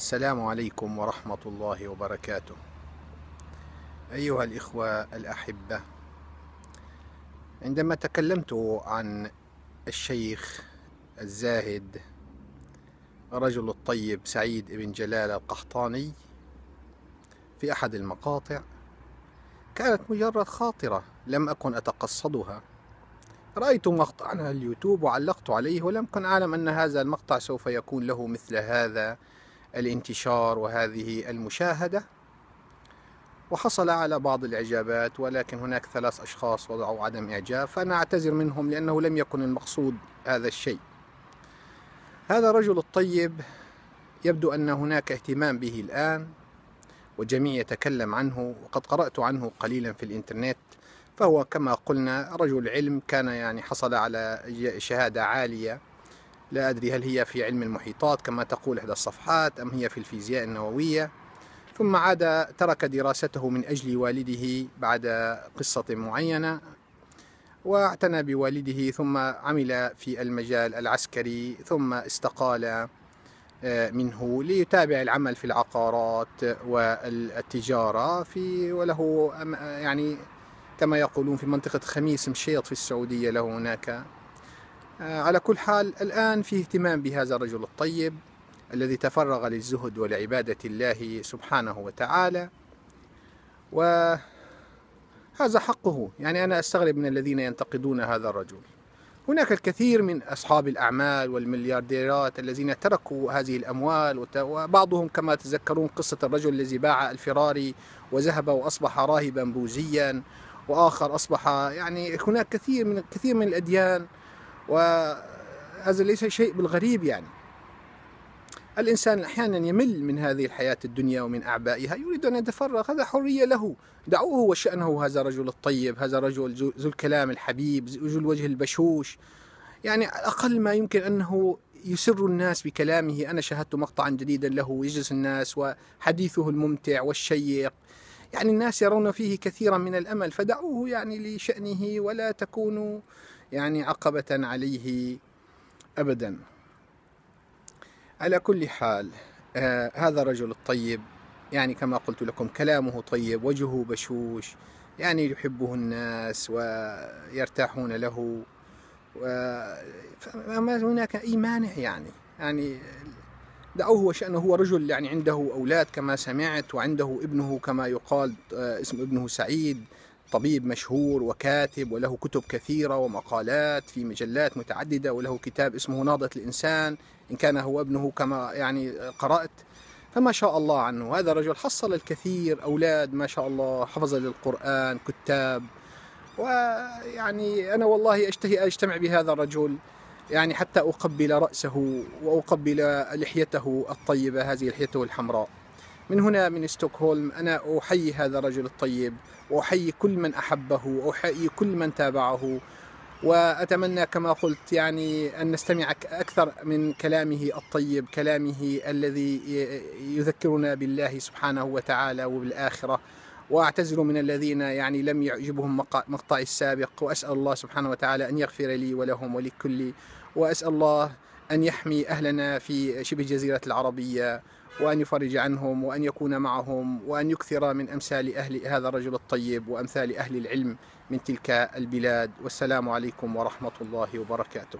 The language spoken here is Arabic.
السلام عليكم ورحمة الله وبركاته. أيها الإخوة الأحبة عندما تكلمت عن الشيخ الزاهد الرجل الطيب سعيد بن جلال القحطاني في أحد المقاطع كانت مجرد خاطرة لم أكن أتقصدها. رأيت مقطعا على اليوتيوب وعلقت عليه ولم أكن أعلم أن هذا المقطع سوف يكون له مثل هذا الانتشار وهذه المشاهدة. وحصل على بعض الإعجابات ولكن هناك ثلاث أشخاص وضعوا عدم إعجاب فأنا أعتذر منهم لأنه لم يكن المقصود هذا الشيء. هذا الرجل الطيب يبدو أن هناك اهتمام به الآن وجميع يتكلم عنه وقد قرأت عنه قليلا في الإنترنت. فهو كما قلنا رجل علم كان يعني حصل على شهادة عالية. لا أدري هل هي في علم المحيطات كما تقول إحدى الصفحات أم هي في الفيزياء النووية. ثم عاد ترك دراسته من أجل والده بعد قصة معينة واعتنى بوالده ثم عمل في المجال العسكري ثم استقال آه، منه ليتابع العمل في العقارات والتجارة في وله يعني كما يقولون في منطقة خميس مشيط في السعودية له هناك. على كل حال الآن في اهتمام بهذا الرجل الطيب الذي تفرغ للزهد ولعبادة الله سبحانه وتعالى. وهذا حقه. يعني أنا أستغرب من الذين ينتقدون هذا الرجل. هناك الكثير من أصحاب الأعمال والمليارديرات الذين تركوا هذه الأموال وبعضهم كما تذكرون قصة الرجل الذي باع الفراري وذهب وأصبح راهبا بوذيا وآخر أصبح يعني هناك كثير من كثير من الأديان وهذا ليس شيء بالغريب يعني. الإنسان أحيانا يمل من هذه الحياة الدنيا ومن أعبائها يريد أن يتفرغ هذا حرية له. دعوه وشأنه هذا الرجل الطيب هذا الرجل ذو الكلام الحبيب ذو الوجه البشوش. يعني أقل ما يمكن أنه يسر الناس بكلامه أنا شاهدت مقطعا جديدا له يجلس الناس وحديثه الممتع والشيق. يعني الناس يرون فيه كثيرا من الأمل فدعوه يعني لشأنه ولا تكونوا يعني عقبة عليه أبدا. على كل حال آه هذا الرجل الطيب يعني كما قلت لكم كلامه طيب وجهه بشوش يعني يحبه الناس ويرتاحون له وما هناك أي مانع يعني. يعني دعوه وشأنه هو رجل يعني عنده أولاد كما سمعت وعنده ابنه كما يقال آه، اسم ابنه سعيد طبيب مشهور وكاتب وله كتب كثيرة ومقالات في مجلات متعددة وله كتاب اسمه ناضة الإنسان إن كان هو ابنه كما يعني قرأت. فما شاء الله عنه. هذا الرجل حصل الكثير أولاد ما شاء الله حفظ للقرآن كتاب. ويعني أنا والله أشتهي أجتمع بهذا الرجل. يعني حتى أقبل رأسه وأقبل لحيته الطيبة هذه لحيته الحمراء. من هنا من ستوكهولم أنا أحيي هذا الرجل الطيب وأحيي كل من أحبه وأحيي كل من تابعه وأتمنى كما قلت يعني أن نستمع أكثر من كلامه الطيب كلامه الذي يذكرنا بالله سبحانه وتعالى وبالآخرة. وأعتذر من الذين يعني لم يعجبهم مقطعي السابق وأسأل الله سبحانه وتعالى أن يغفر لي ولهم ولكل وأسأل الله أن يحمي أهلنا في شبه الجزيرة العربية وأن يفرج عنهم وأن يكون معهم وأن يكثر من أمثال أهل هذا الرجل الطيب وأمثال أهل العلم من تلك البلاد. والسلام عليكم ورحمة الله وبركاته.